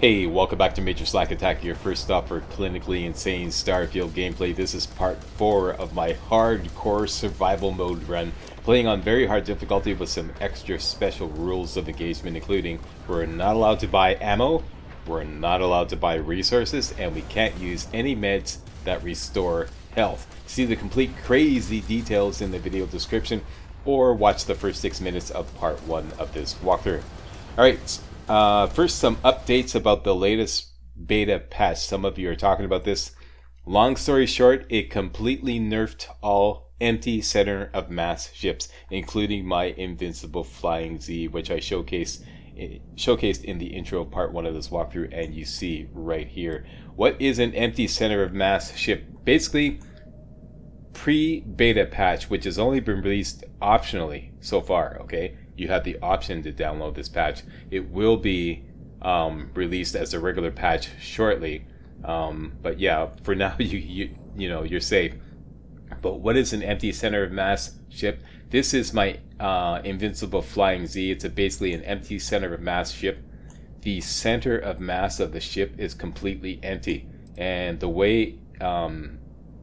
Hey, welcome back to Major Slack Attack, your first stop for clinically insane Starfield gameplay. This is part 4 of my hardcore survival mode run, playing on very hard difficulty with some extra special rules of engagement, including we're not allowed to buy ammo, we're not allowed to buy resources, and we can't use any meds that restore health. See the complete crazy details in the video description, or watch the first 6 minutes of part 1 of this walkthrough. Alright, uh, first, some updates about the latest beta patch. Some of you are talking about this. Long story short, it completely nerfed all empty center of mass ships, including my invincible flying Z, which I showcased showcased in the intro part one of this walkthrough, and you see right here. What is an empty center of mass ship? Basically, pre-beta patch, which has only been released optionally so far. Okay, you have the option to download this patch. It will be um, released as a regular patch shortly. Um, but yeah, for now you, you you know you're safe. But what is an empty center of mass ship? This is my uh, invincible flying Z. It's a basically an empty center of mass ship. The center of mass of the ship is completely empty, and the way um,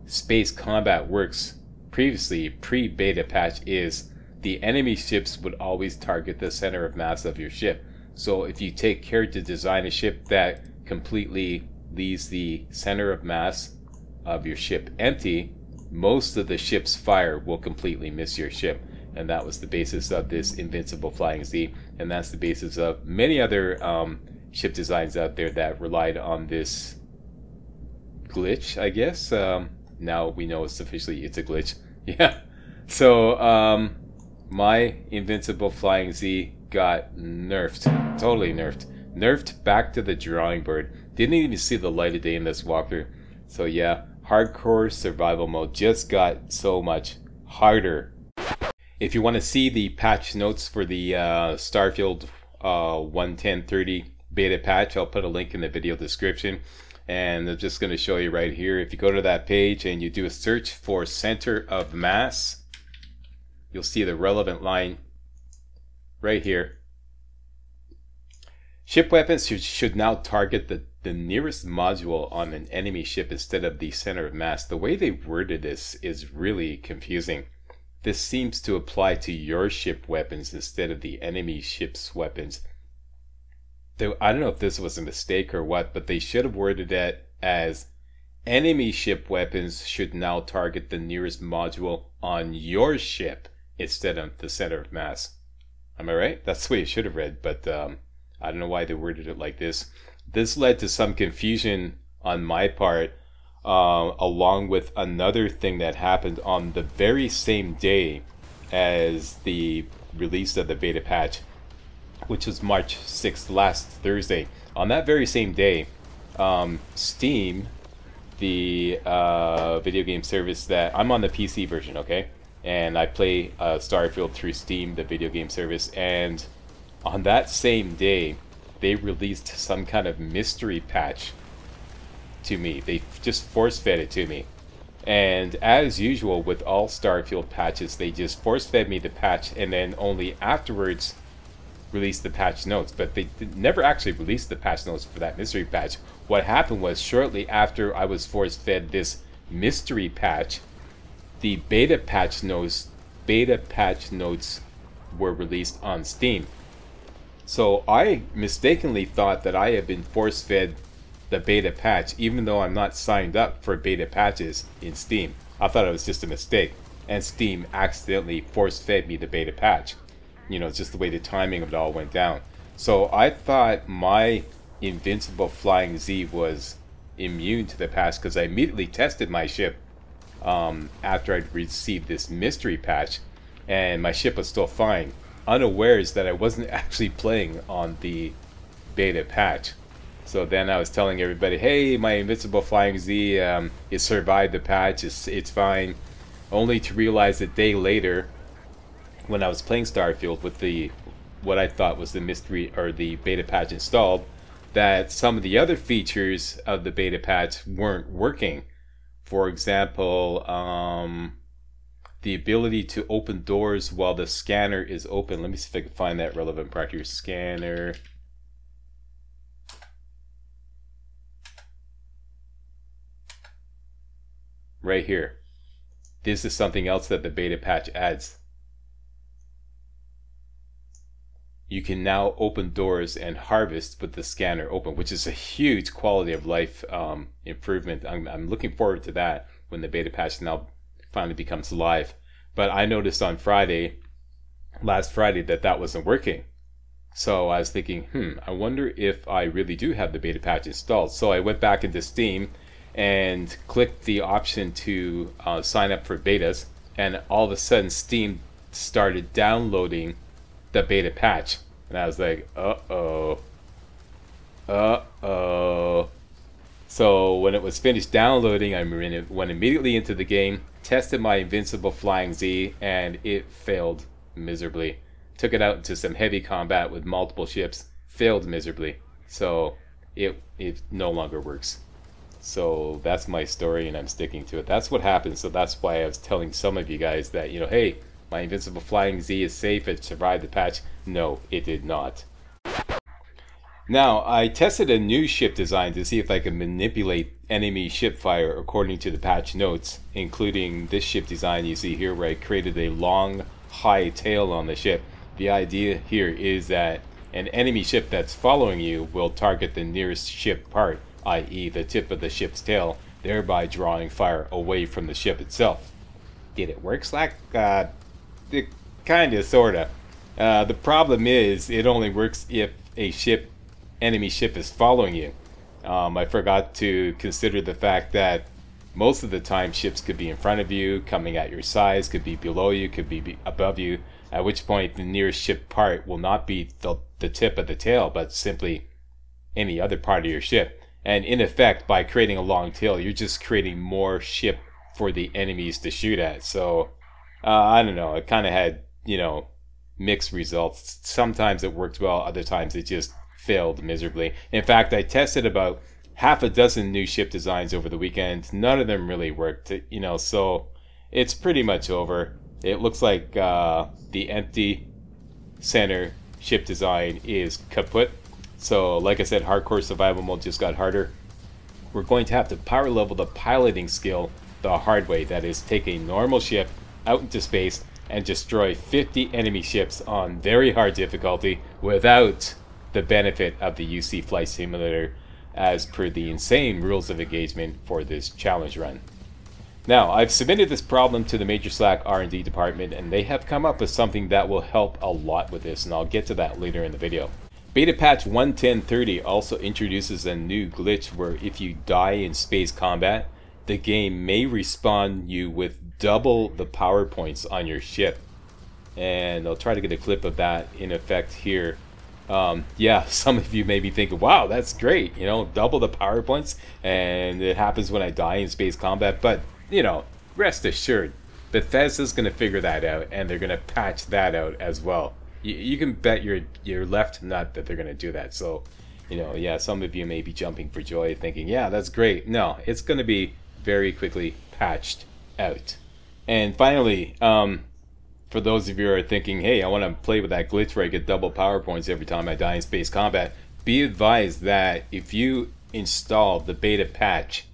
space combat works previously pre-beta patch is the enemy ships would always target the center of mass of your ship. So if you take care to design a ship that completely leaves the center of mass of your ship empty, most of the ship's fire will completely miss your ship. And that was the basis of this Invincible Flying Z. And that's the basis of many other um, ship designs out there that relied on this glitch, I guess. Um, now we know it's officially it's a glitch. Yeah. So um, my Invincible Flying Z got nerfed. Totally nerfed. Nerfed back to the drawing board. Didn't even see the light of day in this walkthrough. So yeah, hardcore survival mode just got so much harder. If you want to see the patch notes for the uh, Starfield uh, 11030 beta patch, I'll put a link in the video description. And I'm just going to show you right here. If you go to that page and you do a search for center of mass, you'll see the relevant line right here. Ship weapons should now target the, the nearest module on an enemy ship instead of the center of mass. The way they worded this is really confusing. This seems to apply to your ship weapons instead of the enemy ship's weapons. Though I don't know if this was a mistake or what, but they should have worded it as enemy ship weapons should now target the nearest module on your ship instead of the center of mass. Am I right? That's the way it should have read, but um, I don't know why they worded it like this. This led to some confusion on my part, uh, along with another thing that happened on the very same day as the release of the beta patch, which was March 6th, last Thursday. On that very same day, um, Steam, the uh, video game service that I'm on the PC version, okay? And I play uh, Starfield through Steam, the video game service. And on that same day, they released some kind of mystery patch to me. They just force fed it to me. And as usual with all Starfield patches, they just force fed me the patch and then only afterwards released the patch notes. But they never actually released the patch notes for that mystery patch. What happened was shortly after I was force fed this mystery patch, the beta patch notes beta patch notes were released on Steam. So I mistakenly thought that I had been force fed the beta patch, even though I'm not signed up for beta patches in Steam. I thought it was just a mistake, and Steam accidentally force fed me the beta patch. You know, just the way the timing of it all went down. So I thought my Invincible Flying Z was immune to the patch because I immediately tested my ship um, after I'd received this mystery patch, and my ship was still fine, unawares that I wasn't actually playing on the beta patch. So then I was telling everybody, hey, my Invincible Flying Z, um, it survived the patch, it's, it's fine. Only to realize a day later, when I was playing Starfield with the what I thought was the mystery or the beta patch installed, that some of the other features of the beta patch weren't working for example, um, the ability to open doors while the scanner is open. Let me see if I can find that relevant part here. Scanner. Right here. This is something else that the beta patch adds. You can now open doors and harvest with the scanner open, which is a huge quality of life um, improvement. I'm, I'm looking forward to that when the beta patch now finally becomes live. But I noticed on Friday, last Friday, that that wasn't working. So I was thinking, hmm, I wonder if I really do have the beta patch installed. So I went back into Steam and clicked the option to uh, sign up for betas, and all of a sudden Steam started downloading the beta patch, and I was like, uh oh, uh oh. So when it was finished downloading, I went immediately into the game, tested my Invincible Flying Z, and it failed miserably. Took it out into some heavy combat with multiple ships, failed miserably. So it it no longer works. So that's my story, and I'm sticking to it. That's what happened. So that's why I was telling some of you guys that, you know, hey, my Invincible Flying Z is safe. It survived the patch. No, it did not. Now, I tested a new ship design to see if I could manipulate enemy ship fire according to the patch notes, including this ship design you see here where I created a long, high tail on the ship. The idea here is that an enemy ship that's following you will target the nearest ship part i.e. the tip of the ship's tail, thereby drawing fire away from the ship itself. Did it work, Slack? Uh, kinda, sorta. Uh, the problem is, it only works if a ship, enemy ship is following you. Um, I forgot to consider the fact that most of the time ships could be in front of you, coming at your sides, could be below you, could be above you, at which point the nearest ship part will not be the, the tip of the tail, but simply any other part of your ship. And in effect, by creating a long tail, you're just creating more ship for the enemies to shoot at. So, uh, I don't know. It kind of had, you know, mixed results. Sometimes it worked well, other times it just failed miserably. In fact, I tested about half a dozen new ship designs over the weekend. None of them really worked, you know, so it's pretty much over. It looks like uh, the empty center ship design is kaput. So, like I said, hardcore survival mode just got harder. We're going to have to power level the piloting skill the hard way. That is, take a normal ship out into space and destroy 50 enemy ships on very hard difficulty without the benefit of the UC Flight Simulator as per the insane rules of engagement for this challenge run. Now, I've submitted this problem to the Major Slack R&D department and they have come up with something that will help a lot with this and I'll get to that later in the video. Beta patch 11030 also introduces a new glitch where if you die in space combat, the game may respawn you with double the power points on your ship. And I'll try to get a clip of that in effect here. Um, yeah, some of you may be thinking, wow, that's great, you know, double the power points, and it happens when I die in space combat. But, you know, rest assured, Bethesda's going to figure that out, and they're going to patch that out as well you, you can bet your your left nut that they're going to do that. So, you know, yeah, some of you may be jumping for joy, thinking, yeah, that's great. No, it's going to be very quickly patched out. And finally, um, for those of you who are thinking, hey, I want to play with that glitch where I get double power points every time I die in space combat, be advised that if you install the beta patch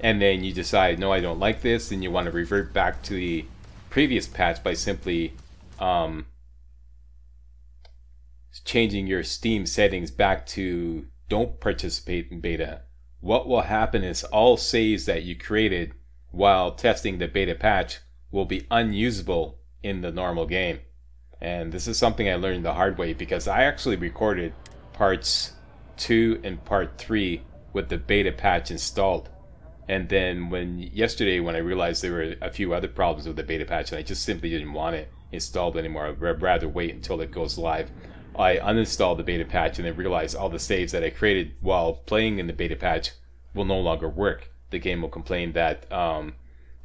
and then you decide, no, I don't like this, and you want to revert back to the previous patch by simply um, changing your Steam settings back to don't participate in beta, what will happen is all saves that you created while testing the beta patch will be unusable in the normal game. And this is something I learned the hard way because I actually recorded parts 2 and part 3 with the beta patch installed. And then when yesterday when I realized there were a few other problems with the beta patch and I just simply didn't want it installed anymore, I'd rather wait until it goes live. I uninstalled the beta patch and then realized all the saves that I created while playing in the beta patch will no longer work. The game will complain that um,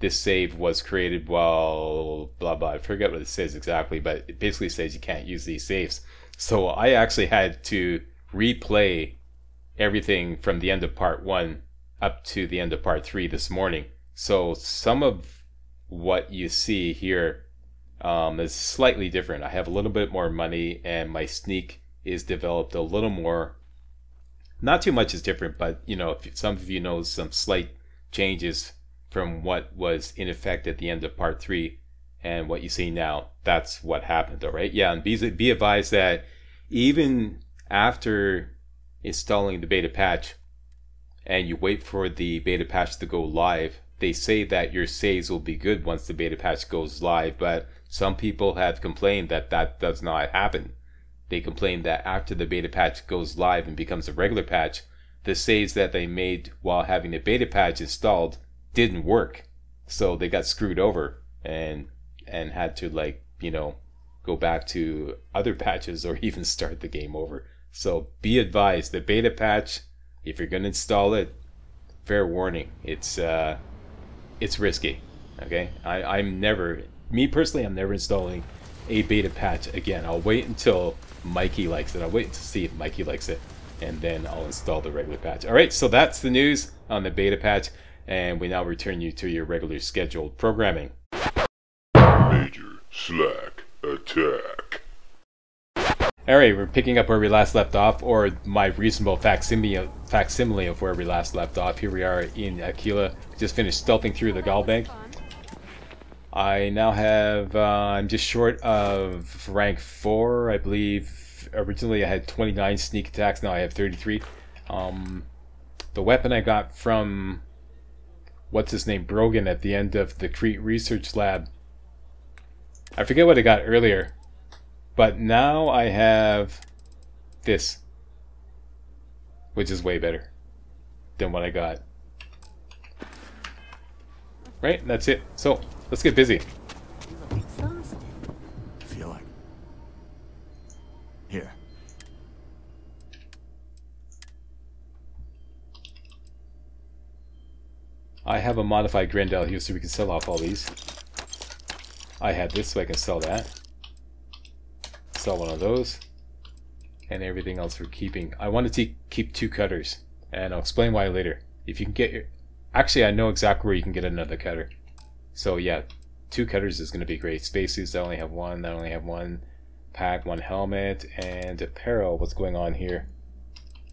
this save was created while blah blah. I forget what it says exactly, but it basically says you can't use these saves. So I actually had to replay everything from the end of part one up to the end of part three this morning. So some of what you see here um, is slightly different. I have a little bit more money, and my sneak is developed a little more. Not too much is different, but you know, if some of you know some slight changes from what was in effect at the end of part three and what you see now. That's what happened, all right? Yeah, and be, be advised that even after installing the beta patch and you wait for the beta patch to go live, they say that your saves will be good once the beta patch goes live, but some people have complained that that does not happen. They complain that after the beta patch goes live and becomes a regular patch, the saves that they made while having the beta patch installed didn't work. So they got screwed over and and had to like, you know, go back to other patches or even start the game over. So be advised, the beta patch, if you're going to install it, fair warning, it's uh, it's risky. Okay, I, I'm never, me personally, I'm never installing a beta patch again. I'll wait until Mikey likes it. I'll wait to see if Mikey likes it, and then I'll install the regular patch. All right, so that's the news on the beta patch, and we now return you to your regular scheduled programming. Major Slack Attack. Alright, we're picking up where we last left off, or my reasonable facsimile, facsimile of where we last left off. Here we are in Akila. Just finished stealthing through the GalBank. I now have, uh, I'm just short of rank 4, I believe. Originally I had 29 sneak attacks, now I have 33. Um, the weapon I got from, what's his name, Brogan at the end of the Kreet Research Lab. I forget what I got earlier. But now I have this, which is way better than what I got. Right? That's it. So, let's get busy. You look exhausted. I feel like. Here. I have a modified Grendel here so we can sell off all these. I have this so I can sell that. Sell one of those. And everything else we're keeping. I wanted to keep two cutters. And I'll explain why later. If you can get your... Actually, I know exactly where you can get another cutter. So yeah, two cutters is going to be great. Spacesuits, I only have one. I only have one pack, one helmet, and apparel. What's going on here?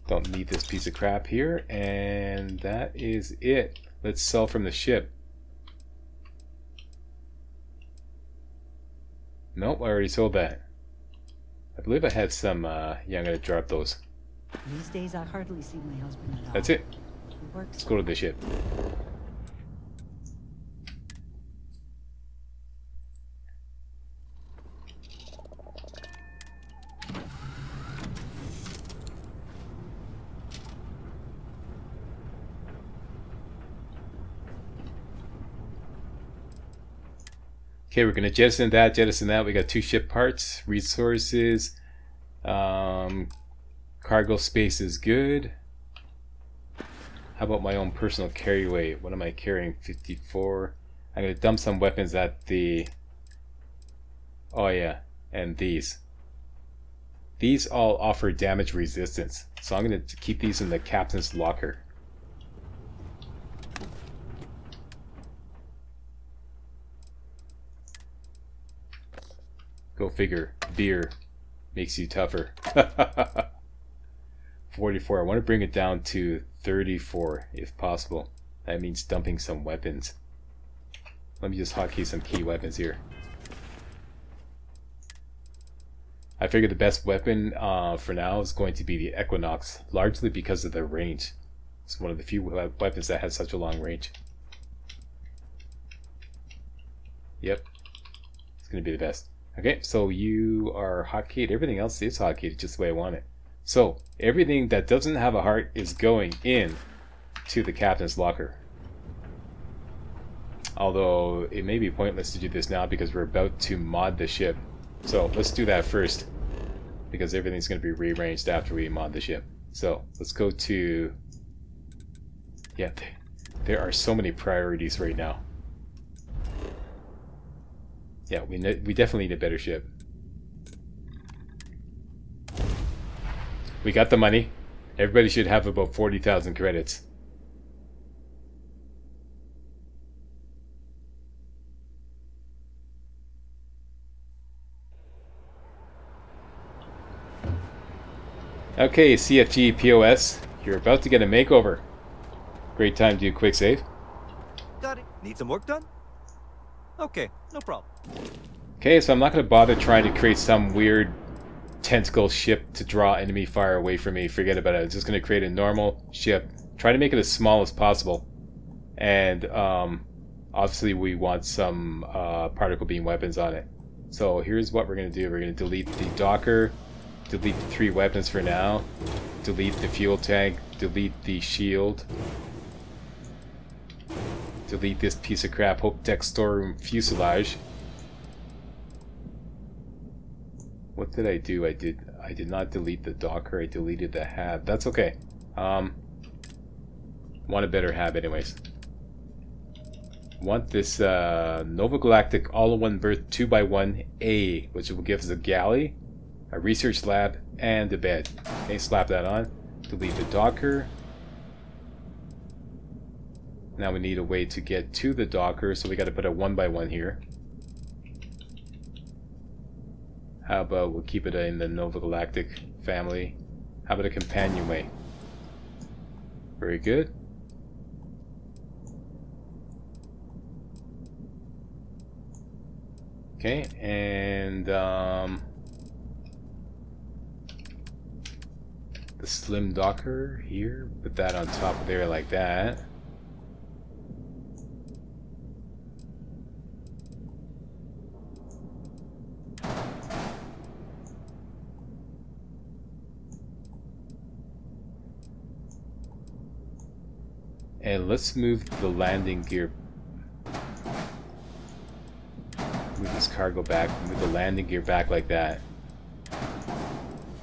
Don't need this piece of crap here. And that is it. Let's sell from the ship. Nope, I already sold that. I believe I had some, uh, yeah, I'm gonna drop those. These days I hardly see my husband at all. That's it. Let's go to the ship. Okay, we're gonna jettison that, jettison that. We got two ship parts, resources, um, cargo space is good. How about my own personal carry weight? What am I carrying? 54. I'm gonna dump some weapons at the. Oh yeah, and these. These all offer damage resistance, so I'm gonna keep these in the captain's locker. Go figure. Beer makes you tougher. 44. I want to bring it down to 34 if possible. That means dumping some weapons. Let me just hotkey some key weapons here. I figure the best weapon uh, for now is going to be the Equinox, largely because of the range. It's one of the few weapons that has such a long range. Yep, it's going to be the best. Okay, so you are hotkeyed. Everything else is hotkeyed just the way I want it. So everything that doesn't have a heart is going in to the captain's locker. Although it may be pointless to do this now because we're about to mod the ship. So let's do that first because everything's going to be rearranged after we mod the ship. So let's go to... Yeah, there are so many priorities right now. Yeah, we we definitely need a better ship. We got the money. Everybody should have about 40,000 credits. Okay, CFG POS, you're about to get a makeover. Great time to do a quick save. Got it. Need some work done? Okay, no problem. Okay, so I'm not going to bother trying to create some weird tentacle ship to draw enemy fire away from me. Forget about it. I'm just going to create a normal ship. Try to make it as small as possible. And um, obviously we want some uh, particle beam weapons on it. So here's what we're going to do. We're going to delete the Docker, delete the three weapons for now, delete the fuel tank, delete the shield, delete this piece of crap HopeTech storeroom fuselage. What did I do? I did I did not delete the Docker, I deleted the hab. That's okay. Um, want a better hab anyways want this uh, Nova Galactic all-in-one berth 2x1A, which will give us a galley, a research lab, and a bed. Okay, slap that on. Delete the Docker. Now we need a way to get to the Docker, so we got to put a one by one here. How about we'll keep it in the Nova Galactic family. How about a companionway? Very good. Okay, and um, the slim docker here, put that on top of there like that. And let's move the landing gear move this cargo back, move the landing gear back like that.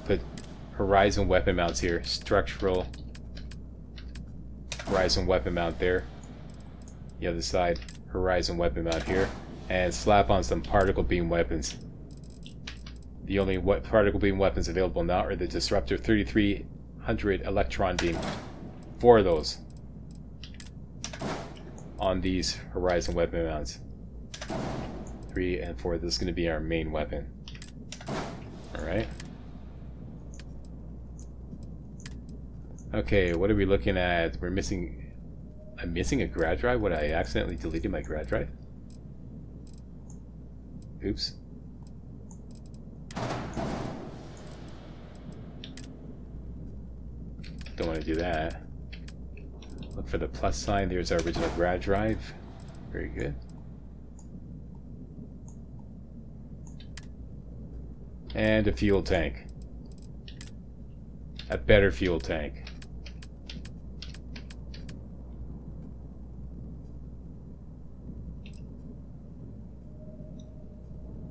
Put horizon weapon mounts here, structural horizon weapon mount there. The other side, horizon weapon mount here. And slap on some particle beam weapons. The only particle beam weapons available now are the Disruptor 3300 electron beam. Four of those on these horizon weapon mounts. 3, and 4. This is going to be our main weapon. Alright. Okay, what are we looking at? We're missing... I'm missing a grav drive? What, I accidentally deleted my grav drive? Oops. Don't want to do that. Look for the plus sign. There's our original grav drive. Very good. And a fuel tank. A better fuel tank.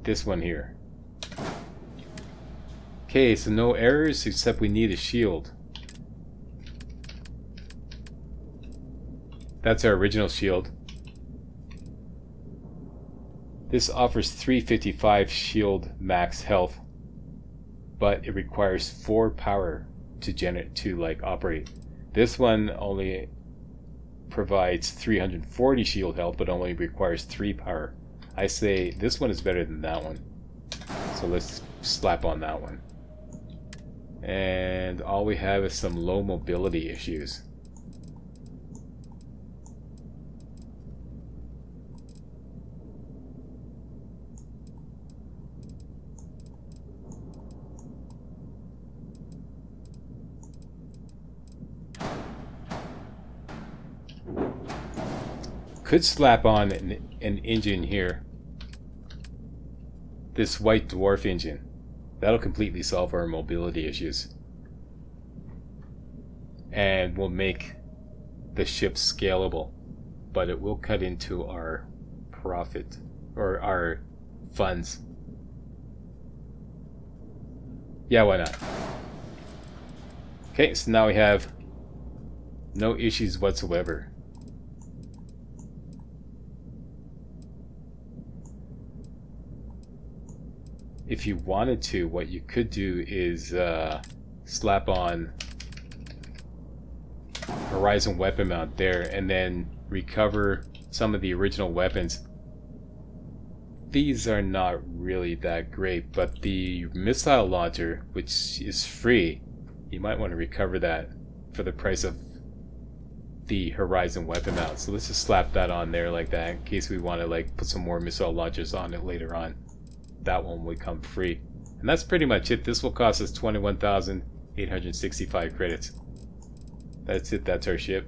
This one here. Okay, so no errors except we need a shield. That's our original shield. This offers 355 shield max health but it requires four power to generate to like operate. This one only provides 340 shield health, but only requires three power. I say this one is better than that one. So let's slap on that one. And all we have is some low mobility issues. Could slap on an, an engine here. This white dwarf engine. That'll completely solve our mobility issues. And will make the ship scalable. But it will cut into our profit. Or our funds. Yeah, why not? Okay, so now we have no issues whatsoever. If you wanted to, what you could do is uh, slap on Horizon weapon mount there and then recover some of the original weapons. These are not really that great, but the missile launcher, which is free, you might want to recover that for the price of the Horizon weapon mount. So let's just slap that on there like that in case we want to like put some more missile launchers on it later on. That one will come free. And that's pretty much it. This will cost us 21,865 credits. That's it. That's our ship.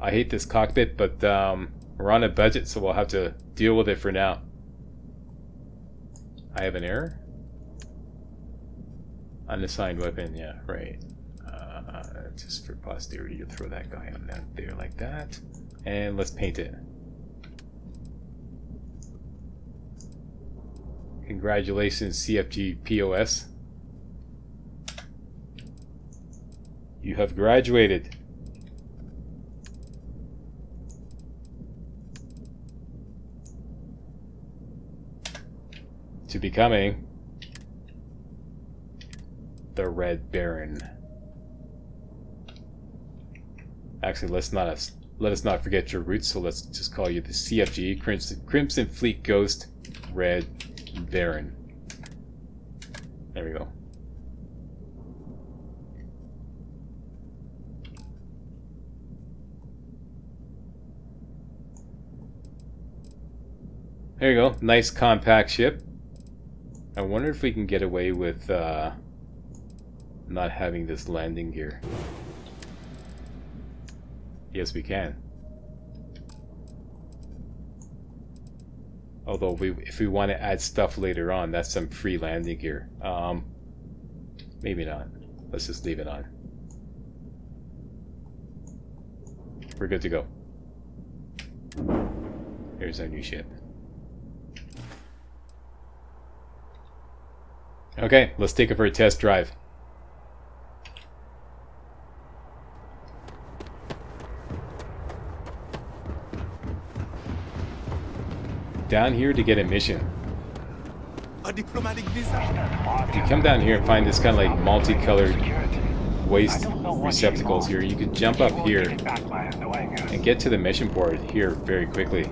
I hate this cockpit, but um, we're on a budget, so we'll have to deal with it for now. I have an error? Unassigned weapon, yeah, right. Uh, just for posterity, you throw that guy on that there like that. And let's paint it. Congratulations, CFG POS. You have graduated. To becoming the Red Baron. Actually, let's not let us not forget your roots. So let's just call you the CFG Crimson, Crimson Fleet Ghost Red Baron. There we go. There you go. Nice compact ship. I wonder if we can get away with uh, not having this landing gear. Yes, we can. Although, we, if we want to add stuff later on, that's some free landing gear. Um, maybe not. Let's just leave it on. We're good to go. Here's our new ship. Okay, let's take it for a test drive. Down here to get a mission. A diplomatic visa. You come down here and find this kind of like multicolored waste receptacles here. You can jump up here and get to the mission board here very quickly.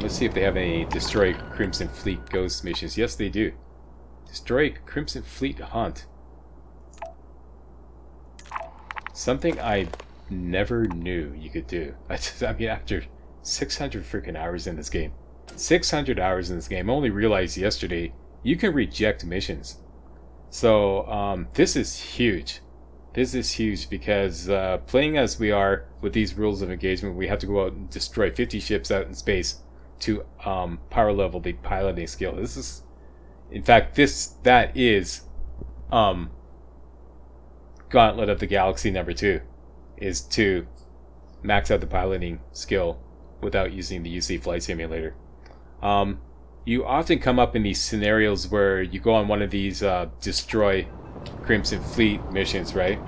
Let's see if they have any Destroy Crimson Fleet Ghost missions. Yes, they do. Destroy Crimson Fleet Hunt. Something I never knew you could do. I, just, I mean, after 600 freaking hours in this game. 600 hours in this game. I only realized yesterday you can reject missions. So um, this is huge. This is huge because uh, playing as we are with these rules of engagement, we have to go out and destroy 50 ships out in space to um, power level the piloting skill. This is, in fact, this that is um, Gauntlet of the Galaxy number two, is to max out the piloting skill without using the UC Flight Simulator. Um, you often come up in these scenarios where you go on one of these uh, destroy Crimson Fleet missions, right?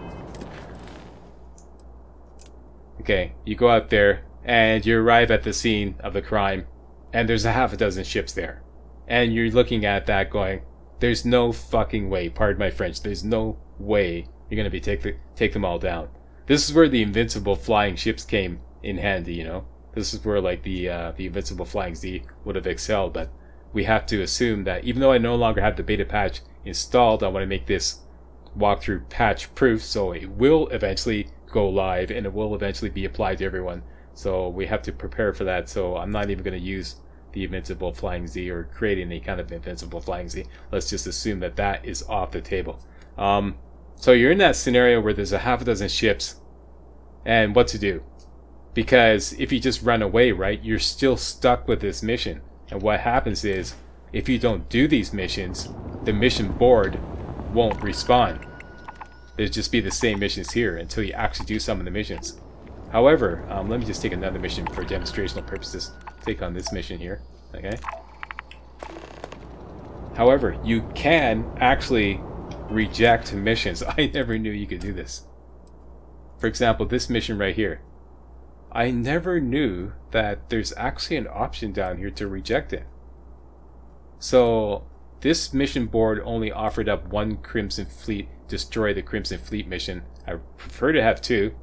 Okay, you go out there and you arrive at the scene of the crime, and there's a half a dozen ships there. And you're looking at that going, there's no fucking way, pardon my French, there's no way you're going to be take, the, take them all down. This is where the invincible flying ships came in handy, you know? This is where like the uh, the Invincible Flying Z would have excelled, but we have to assume that even though I no longer have the beta patch installed, I want to make this walkthrough patch proof, so it will eventually go live and it will eventually be applied to everyone. So we have to prepare for that. So I'm not even going to use the Invincible Flying Z or create any kind of Invincible Flying Z. Let's just assume that that is off the table. Um, so you're in that scenario where there's a half a dozen ships, and what to do? Because if you just run away, right, you're still stuck with this mission. And what happens is, if you don't do these missions, the mission board won't respawn. It'll just be the same missions here until you actually do some of the missions. However, um, let me just take another mission for demonstrational purposes. Take on this mission here, okay? However, you can actually reject missions. I never knew you could do this. For example, this mission right here. I never knew that there's actually an option down here to reject it. So this mission board only offered up one Crimson Fleet destroy the Crimson Fleet mission. I prefer to have two,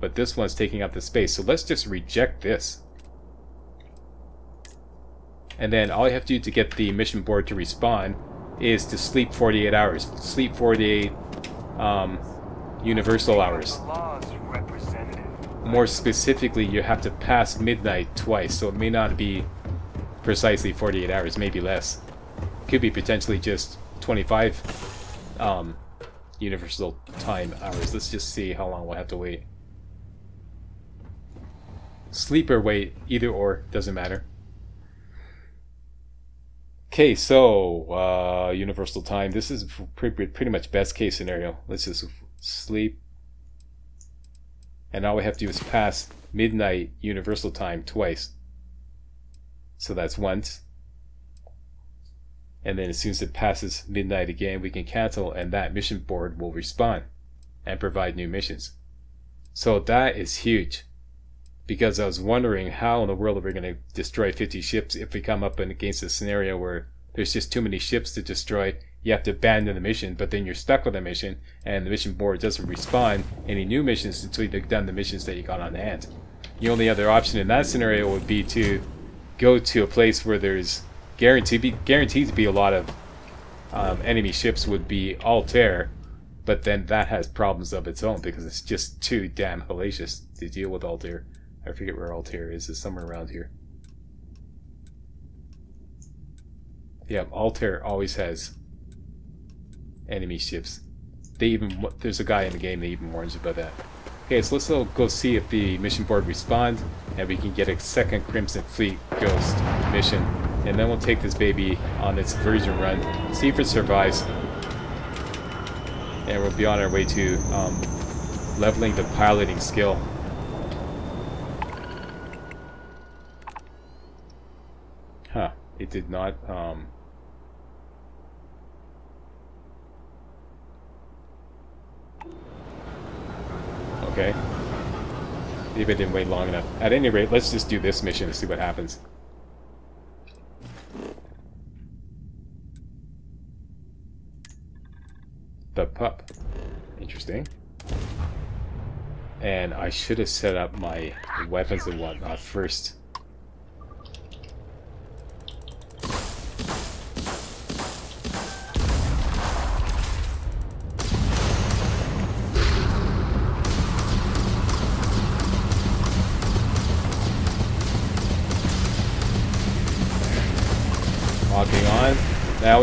but this one's taking up the space. So let's just reject this. And then all you have to do to get the mission board to respawn is to sleep 48 hours. Sleep 48 um, universal hours. More specifically, you have to pass midnight twice, so it may not be precisely 48 hours, maybe less. Could be potentially just 25 um, universal time hours. Let's just see how long we'll have to wait. Sleep or wait, either or, doesn't matter. Okay, so uh, universal time. This is pretty, pretty much best case scenario. Let's just sleep. And all we have to do is pass midnight universal time twice. So that's once. And then as soon as it passes midnight again, we can cancel and that mission board will respawn and provide new missions. So that is huge. Because I was wondering how in the world are we going to destroy 50 ships if we come up against a scenario where there's just too many ships to destroy. You have to abandon the mission, but then you're stuck with the mission, and the mission board doesn't respond any new missions until you've done the missions that you got on hand. The only other option in that scenario would be to go to a place where there's guaranteed be, guaranteed to be a lot of um, enemy ships would be Altair, but then that has problems of its own because it's just too damn hellacious to deal with Altair. I forget where Altair is. It's somewhere around here. Yeah, Altair always has enemy ships. They even there's a guy in the game that even warns about that. Okay, so let's go see if the mission board responds, and we can get a second Crimson Fleet Ghost mission. And then we'll take this baby on its version run, see if it survives. And we'll be on our way to um, leveling the piloting skill. Huh, it did not... Um, Okay. Maybe I didn't wait long enough. At any rate, let's just do this mission and see what happens. The pup. Interesting. And I should have set up my weapons and whatnot first.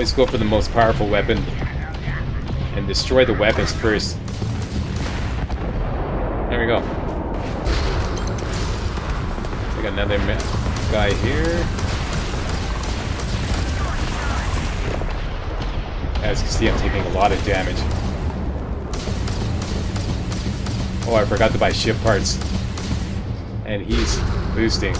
Always go for the most powerful weapon and destroy the weapons first. There we go. I got another guy here. As you can see, I'm taking a lot of damage. Oh, I forgot to buy ship parts. And he's boosting.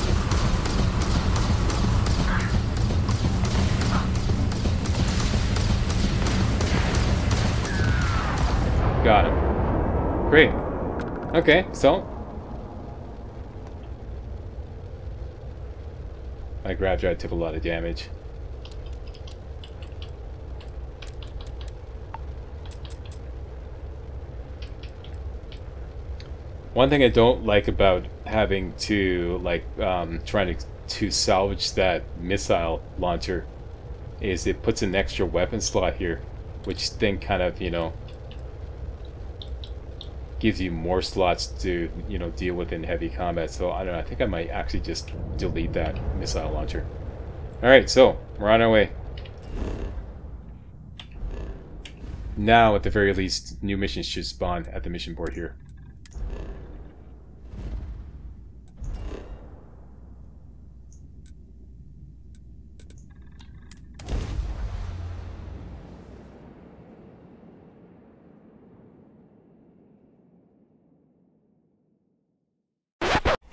Got him. Great. Okay, so... My grav drive took a lot of damage. One thing I don't like about having to, like, um, trying to, to salvage that missile launcher is it puts an extra weapon slot here, which then kind of, you know, gives you more slots to you know deal with in heavy combat. So I don't know. I think I might actually just delete that missile launcher. All right, so we're on our way. Now, at the very least, new missions should spawn at the mission board here.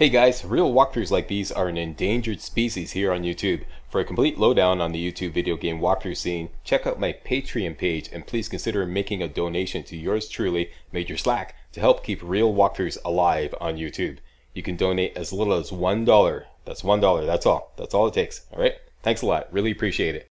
Hey guys, real walkthroughs like these are an endangered species here on YouTube. For a complete lowdown on the YouTube video game walkthrough scene, check out my Patreon page and please consider making a donation to yours truly, Major Slack, to help keep real walkthroughs alive on YouTube. You can donate as little as $1. That's $1, that's all. That's all it takes, alright? Thanks a lot, really appreciate it.